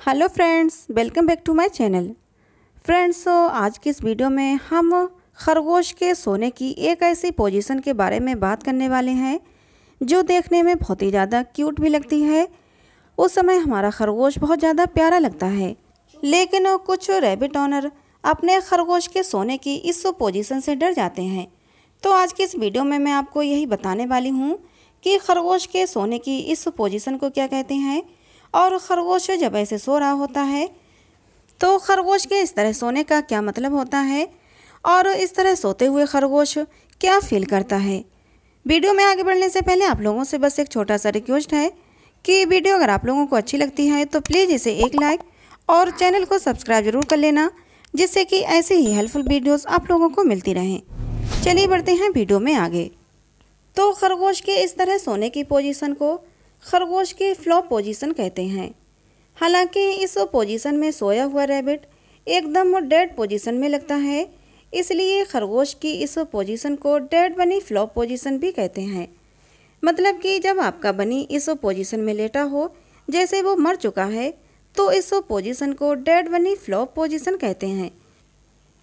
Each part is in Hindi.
Hello friends welcome back to my channel friends आज की इस वीडियो में हम खरगोश के सोने की एक ऐसी पोजीशन के बारे में बात करने वाले हैं, जो देखने में बहुत ही ज़्यादा क्यूट भी लगती है। उस समय हमारा खरगोश बहुत ज़्यादा प्यारा लगता है, लेकिन कुछ रैबिट ऑनर अपने खरगोश के सोने की इस पोजीशन से डर जाते हैं। तो आज की इस वीडियो में मैं आपको यही बताने वाली हूँ कि खरगोश के सोने की इस पोजीशन को क्या कहते हैं और खरगोश जब ऐसे सो रहा होता है तो खरगोश के इस तरह सोने का क्या मतलब होता है? और इस तरह सोते हुए खरगोश क्या फील करता है? वीडियो में आगे बढ़ने से पहले आप लोगों से बस एक छोटा सा रिक्वेस्ट है कि वीडियो अगर आप लोगों को अच्छी लगती है तो प्लीज़ इसे एक लाइक और चैनल को सब्सक्राइब ज़रूर कर लेना, जिससे कि ऐसे ही हेल्पफुल वीडियोस आप लोगों को मिलती रहें। चलिए बढ़ते हैं वीडियो में आगे। तो खरगोश के इस तरह सोने की पोजीशन को खरगोश के फ्लॉप पोजीशन कहते हैं। हालाँकि इस पोजीशन में सोया हुआ रैबिट एकदम डेड पोजीशन में लगता है, इसलिए खरगोश की इस पोजीशन को डेड बनी फ्लॉप पोजीशन भी कहते हैं। मतलब कि जब आपका बनी इस पोजीशन में लेटा हो, जैसे वो मर चुका है तो इस पोजीशन को डेड बनी फ्लॉप पोजीशन कहते हैं।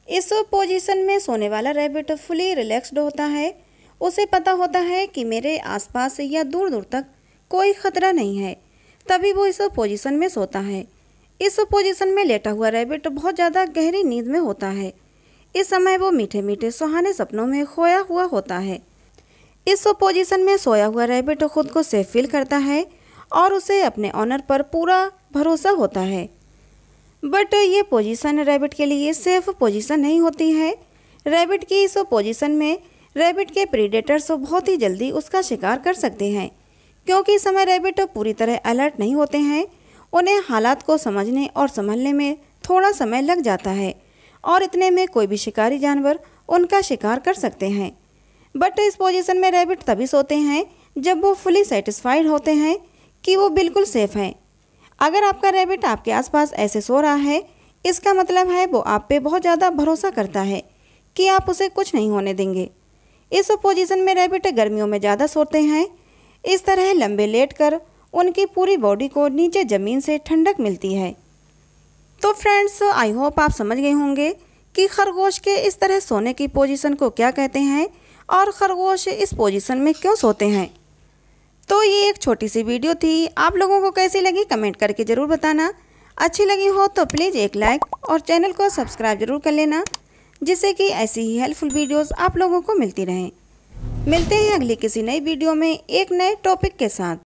इस पोजीशन में सोने वाला रैबिट फुली रिलैक्स्ड होता है। उसे पता होता है कि मेरे आसपास या दूर दूर तक कोई खतरा नहीं है। तभी वो इस पोजीशन में सोता है। इस पोजीशन में लेटा हुआ रैबिट बहुत ज़्यादा गहरी नींद में होता है। इस समय वो मीठे मीठे सुहाने सपनों में खोया हुआ होता है। इस पोजीशन में सोया हुआ रैबिट खुद को सेफ़ फील करता है और उसे अपने ऑनर पर पूरा भरोसा होता है। बट ये पोजीशन रैबिट के लिए सेफ़ पोजीशन नहीं होती है। रैबिट की इस पोजीशन में रैबिट के प्रीडेटर्स बहुत ही जल्दी उसका शिकार कर सकते हैं। क्योंकि इस समय रैबिट पूरी तरह अलर्ट नहीं होते हैं, उन्हें हालात को समझने और संभलने में थोड़ा समय लग जाता है, और इतने में कोई भी शिकारी जानवर उनका शिकार कर सकते हैं। बट इस पोजीशन में रैबिट तभी सोते हैं, जब वो फुली सेटिस्फाइड होते हैं कि वो बिल्कुल सेफ़ हैं। अगर आपका रैबिट आपके आसपास ऐसे सो रहा है, इसका मतलब है वो आप पे बहुत ज़्यादा भरोसा करता है कि आप उसे कुछ नहीं होने देंगे। इस पोजीशन में रैबिट गर्मियों में ज़्यादा सोते हैं इस तरह लंबे लेटकर उनकी पूरी बॉडी को नीचे ज़मीन से ठंडक मिलती है। तो फ्रेंड्स आई होप आप समझ गए होंगे कि खरगोश के इस तरह सोने की पोजीशन को क्या कहते हैं और खरगोश इस पोजीशन में क्यों सोते हैं। तो ये एक छोटी सी वीडियो थी। आप लोगों को कैसी लगी कमेंट करके ज़रूर बताना। अच्छी लगी हो तो प्लीज़ एक लाइक और चैनल को सब्सक्राइब ज़रूर कर लेना, जिससे कि ऐसी ही हेल्पफुल वीडियोस आप लोगों को मिलती रहें। मिलते हैं अगली किसी नई वीडियो में एक नए टॉपिक के साथ।